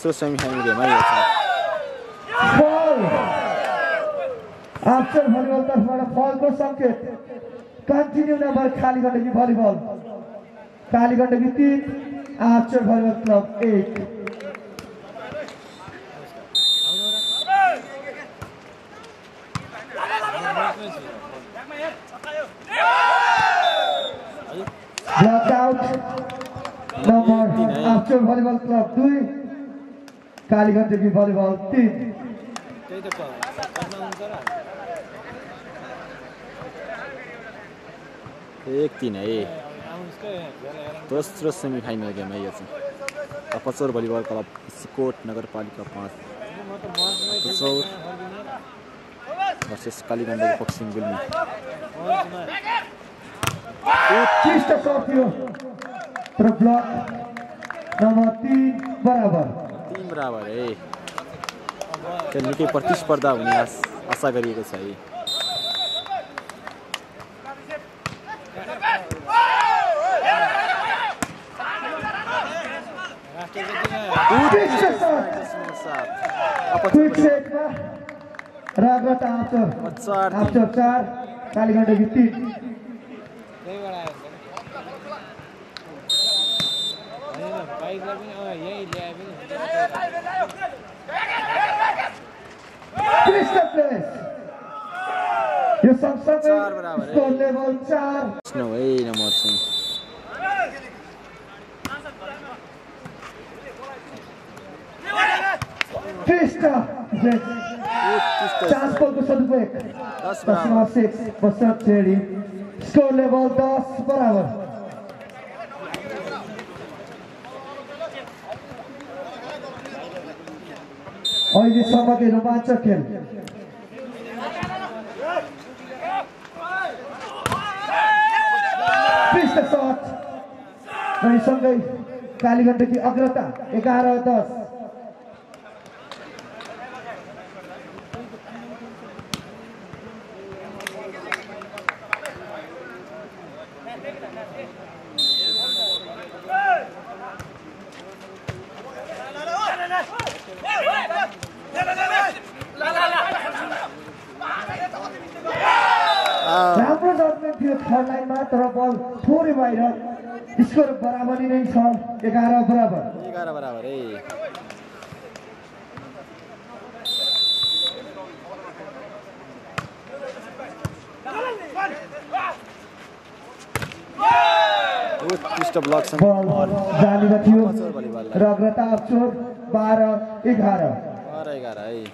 दोस्रो सेमिफाइनल गेममा यो छ आफ्टर भलिबल तर्फबाट फलको सङ्केत कन्टिन्यू नम्बर खाली गण्डकी भलिबल खाली गण्डकी तिन आफ्टर भलिबल क्लब एक ब्लक आउट नम्बर आफ्टर भलिबल क्लब दुई काली गण्डकी भलिबल र एक तिन है दोस्रो सेमिफाइनल गेम है यो चाहिँ भलिबल क्लब सिकोट नगरपालिका पाँच अपचौर भर्सेस कालीगण्डकी बक्सिङ गुल्मी तर ब्लक नम्बर तिन बराबर बराबर है त्यो निकै प्रतिस्पर्धा हुने आश आशा गरिएको छ है चार तिन त्यहीबाट आयो होइन बाइकलाई पनि अँ यहीँ ल्याए पनि हुन्छ। उत्कृष्ट प्लेस यो सँगसँगै चार बराबर है। स्कोर लेभल चार. स्नो है नम्बर चाहिँ उत्कृष्ट प्लेस उत्कृष्ट चान्स बलको सदुपयोग दस दसमा बराबर सिक्स पश्चात छेडी स्कोर लेभल दस बराबर. अहिलेसम्मकै रोमाञ्चक खेल अनि सँगै अग्रता एघार दस राम्रो जजमेन्ट थियो थर्ड लाइनमा तर बल थोरै बाहिर स्कोर बराबरी नै छ एघार बराबर एघार बराबर थियो र अग्रता अफचोर बाह्र एघार बाह्र एघार है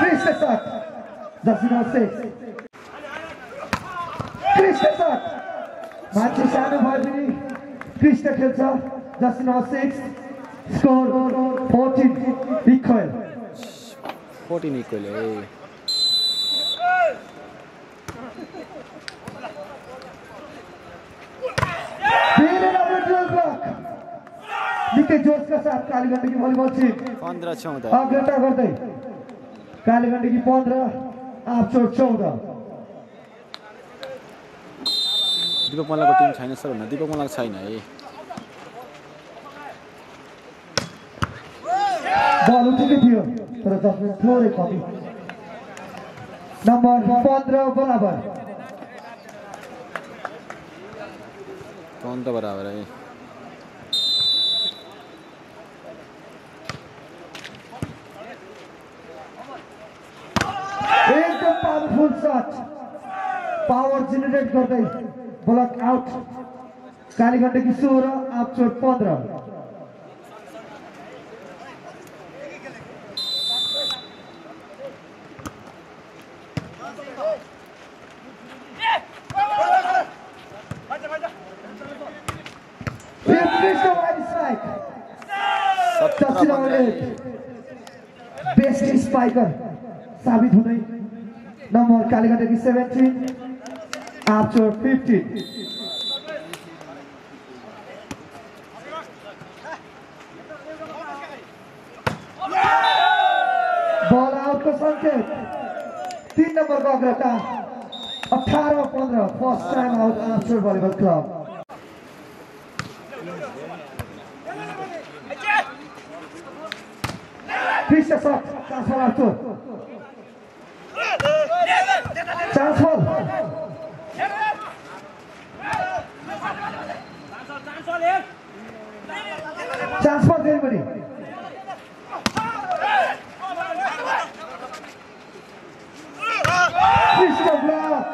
कृष्ण सट जर्सी नम्बर सिक्स कृष्ण सट मान्छे सानो भए पनि कृष्ण खेल्छ jersey number six score fourteen equal fourteen equal है फेरि राम्रो ड्रिल ब्लक निकै जोसका साथ कालीगण्डकी भलिबल टिम पन्ध्र चौध अग्रता गर्दै कालीगण्डकी पन्ध्र आफचोर चौध दिपक मल्लको टिम छैन सर भन्दा दिपक मल्लको छैन है बल उठेकै थियो तर जसमा थोरै कमी। नम्बर पन्ध्र बराबर। पन्ध्र बराबर है पावरफुल सट पावर जेनेरेट गर्दै ब्लक आउट कालीगण्डकी सोह्र आफचोर पन्ध्र Fifty wide सेभेन्टिन आफचोर फिफ्टिन बल आउटको सङ्केत तिन नम्बरको अग्रता अठार पन्ध्र first time out आफसर volleyball club Krista shot, chance Chance for. Chance for everybody. Krista block.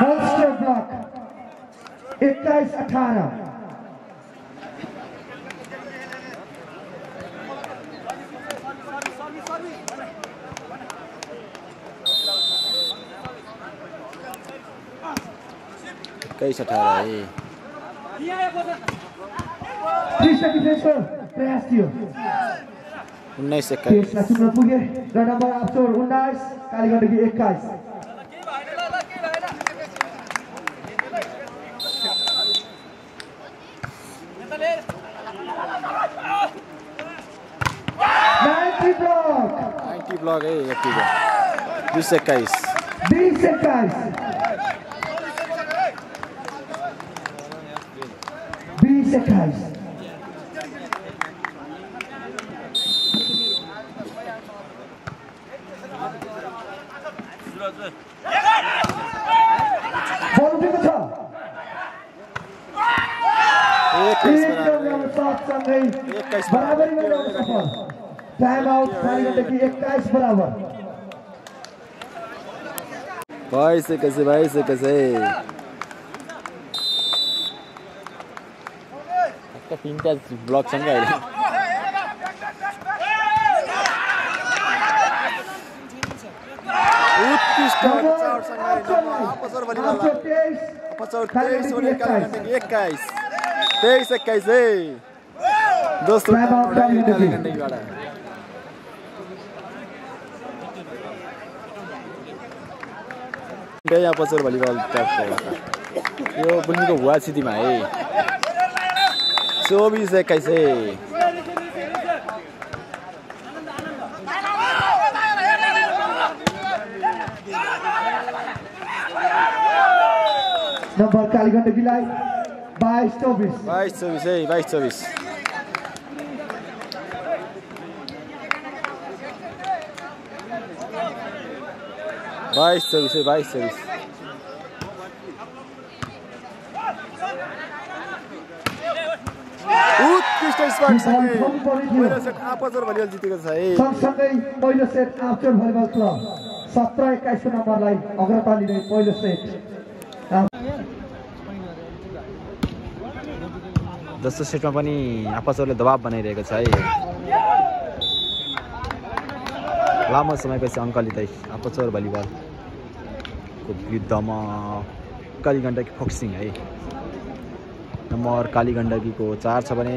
Monster block. 21 18 एक्काइस अठार है उन्नाइस एक्काइस पुगे र नम्बर अफसोर उन्नाइस कालीगण्डकी एक्काइस नाइन्टी ब्लक है यतिको बिस एक्काइस बिस एक्काइस बीस अट्ठाईस बराबरी में डॉट सफल टाइम आउट खाली घंटे की इक्कीस बराबर। भाई से कैसे भाई से कैसे? तेइस पचाउट तेइस उन्नाइस कालीगण्डकी एक्काइस। तेइस एक्काइस है दोस्रो यहाँ पचर भलिबल यो बुल्मीको भुवा सिटीमा है। चौबिस एक्काइस है नम्बर कालीगण्डकीलाई बाइस चौबिस बाइस चौबिस है बाइस चौबिस बाइस चौबिस है बाइस चौबिस सँगै पहिलो सेट आपचर भलिबल जितेको छ है सँगसँगै पहिलो सेट आफचर भलिबल क्लब सत्र एक्काइसको नम्बरलाई अग्रता लिने पहिलो सेट दोस्रो सेटमा पनि आपचरले दबाब बनाइरहेको छ है लामो समयपछि अङ्कलिँदै आपचर भलिबलको युद्धमा कालीगण्डकी फोक्सिङ है। नम्बर कालीगण्डकीको चार छ भने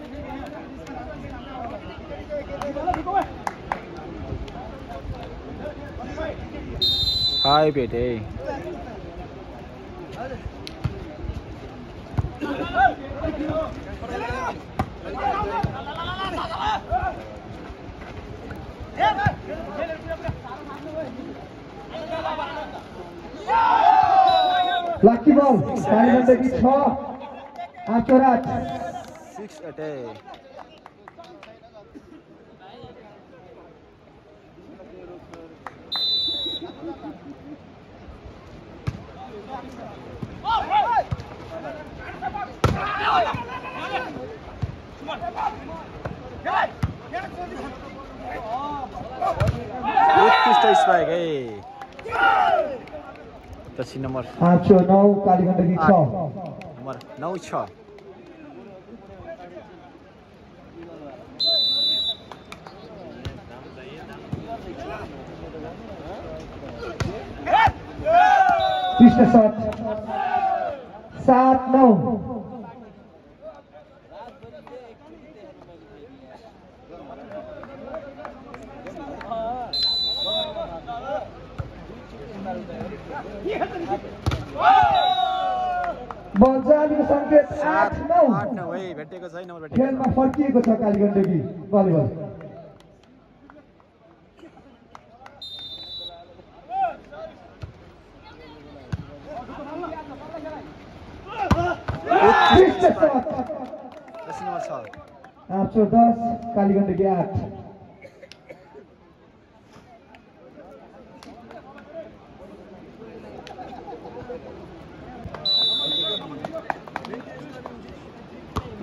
Hi, eh? baby. Lucky ball, time attack is 6 at उत्कृष्ट है नम्बर आफचर नौ कालीगण्डकी छ नम्बर नौ छ कृष्ण सात नौ बल जालीको सङ्केत आठ नौ। भेटेको छैन खेलमा फर्किएको छ कालीगण्डकी भलिबल। आठ सौ दस कालीगण्डकी आठ।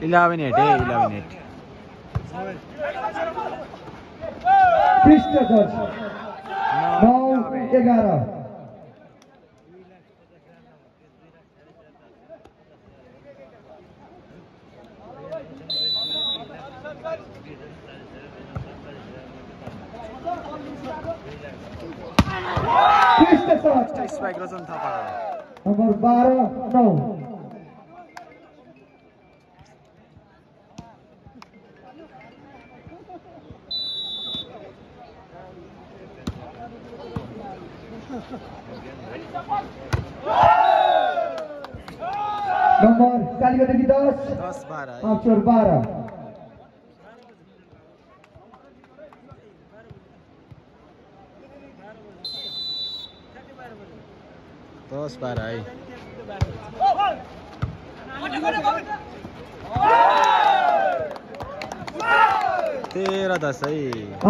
11 8 है 11 8 भ्रष्टाचार 9 11 नंबर बारह नौ स्पाइक रजन थापाको नम्बर बाह्र नौ नम्बर कालीगण्डकी दस। दस बाह्र है। अक्षर बाह्र दस बाह्र है। तेह्र दस है।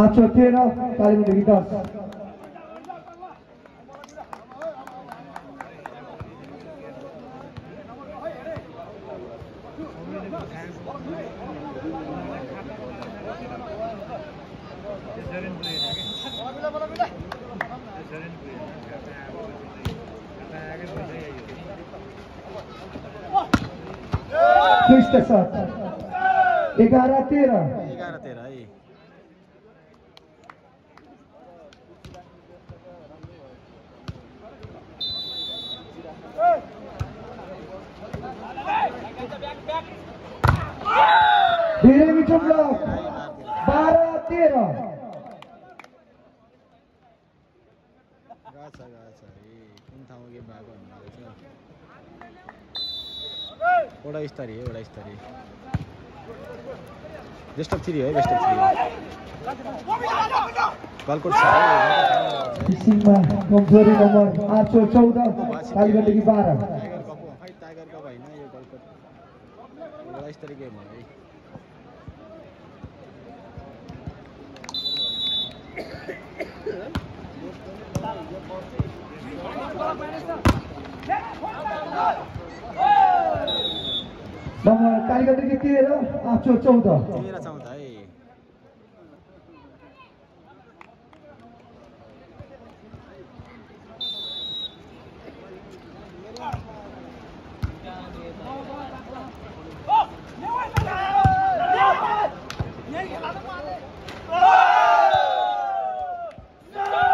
अक्षर तेह्र कालीगण्डकी दस। पृष्ठ शट एघार तेह्र एघार तेह्र है धेरै मिठो ब्लक बाह्र तेह्र अफ थ्री है थ्री गलकोट छ है कमजोरी नम्बर कालीगण्डकी टाइगर कप हो खै टाइगर कप होइन यो गलकोट वडा स्तरीय गेम हो है नम्बर कालीगण्डकी तेह्र आठ सौ चौध तेह्र चौध है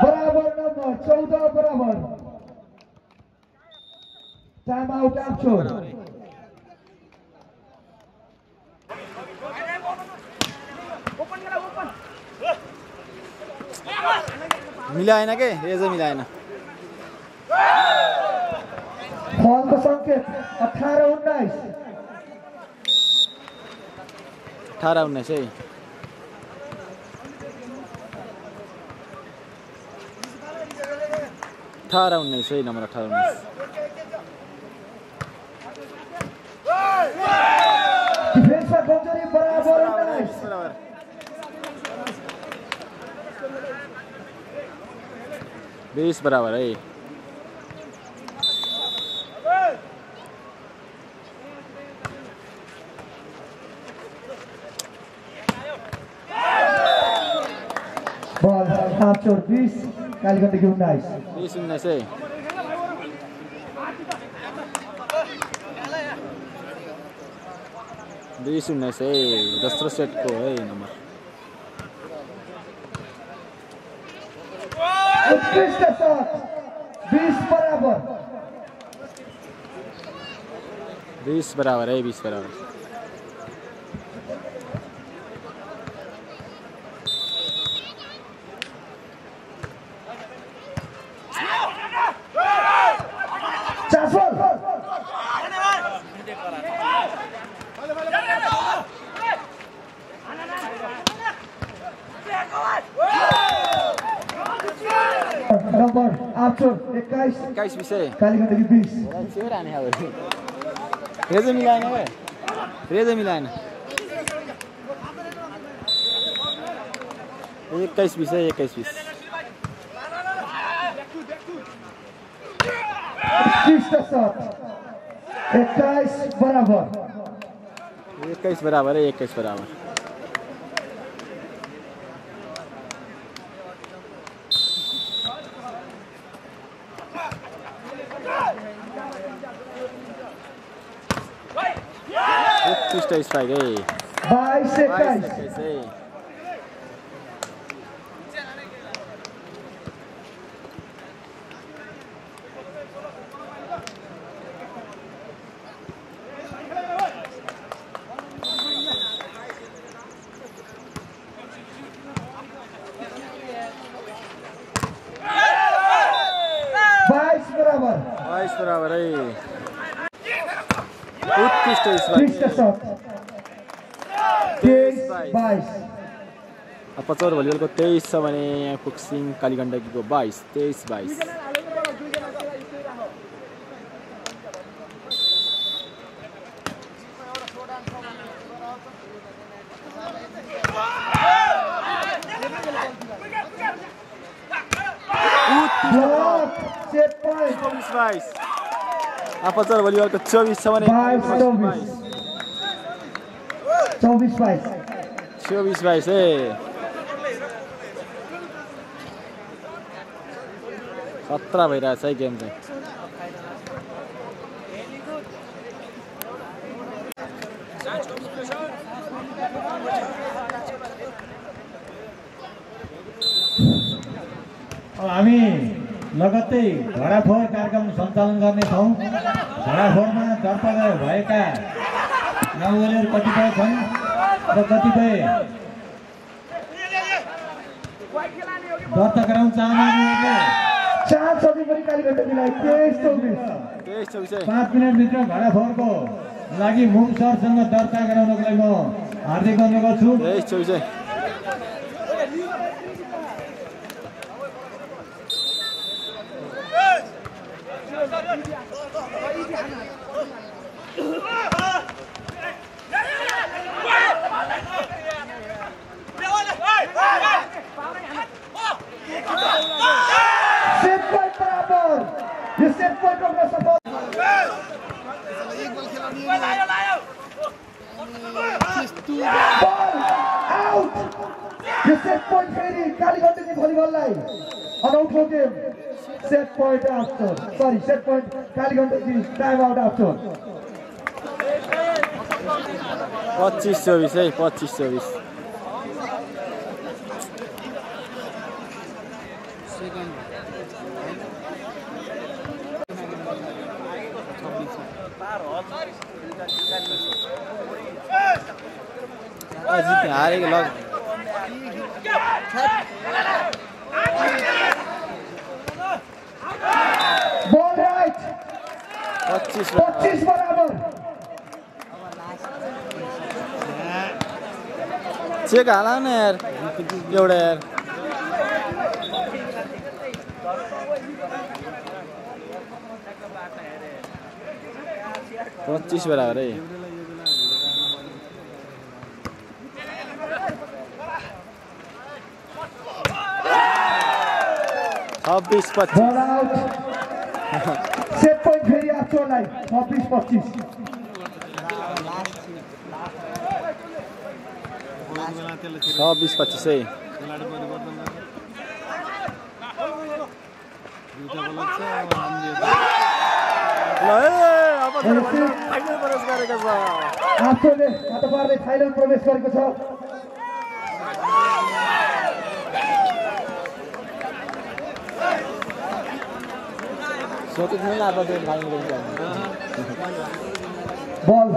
बराबर नम्बर चौध बराबर टाइम आउट आठो बराबर है मिलाएन के? रेजो मिलाएन। फलको सङ्केत अठार उन्नाइस। अठार उन्नाइस है। अठार उन्नाइस है नम्बर अठार उन्नाइस। बराबर। बिस बराबर है बल सात चोर बिस उन्नाइस बिस उन्नाइस है। बिस उन्नाइस है दोस्रो है नम्बर के साथ बीस बराबर। बीस बराबर है बीस बराबर। नम्बर आठचोर एक्काइस। एक्काइस विषय कालीगण्डकी बिस। रेजै मिलाएन क्या रेजै मिलाएन। एक्काइस बिस है एक्काइस बिस। एक्काइस बराबर। एक्काइस बराबर है एक्काइस बराबर। उत्कृष्ट स्ट्राइक है बाइस बाइस एक्काइस एक्काइस है बाइस बराबर बाइस बराबर है उत्कृष्ट टिस्टा स्ट्राइक सट तेइस बाइस पचौर भलिबलको तेइस छ भने फुक्सिङ कालीगण्डकीको बाइस तेइस बाइस चौबिस बाइस अपचर भलिबलको चौबिस छ भने बाइस चौबिस चौबिस बाइस चौबिस बाइस है खतरा भइरहेछ है गेम चाहिँ। हामी लगत्तै झडाफोर कार्यक्रम सञ्चालन गर्नेछौँ। झडाफोरमा दर्ता भएका गाउँलेहरू कतिपय छन् र कतिपय दर्ता गराउन चाहनुहुनेहरूले चार सबै पनि तेइस चौबिस पाँच मिनटभित्र झडाफोरको लागि मुम सरसँग दर्ता गराउनको लागि म हार्दिक अनुरोध छु तेइस चौबिस है सेट पोइन्ट यो सेट पोइन्ट रोक्न सफल बल आउट यो सेट पोइन्ट फेरि कालीगण्डकी भलिबललाई अनौठो game set point after sorry set point time out after पच्चिस चौबिस है पच्चिस चौबिस। जित्ने हारेको लग पच्चिस पच्चिस बराबर। चेक हाल न यार एउटा यार। पच्चिस बराबर है छब्बिस पच्चिस सेट पोइन्ट फेरि छब्बिस पच्चिस छब्बिस पच्चिस है ल ए, अब त फाइनल प्रवेश गरेको छ। आफ्टरले माता पार्दै फाइनल प्रवेश गरेको छ प्रवेश बल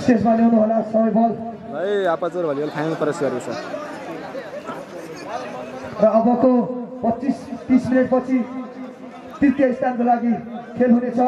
स्टेजमा ल्याउनु होला सबै बल। है आपाचोर भलिबल फाइनल प्रवेश गरेको छ। र अबको पच्चिस तिस मिनटपछि तृतीय स्थानको लागि खेल हुनेछ।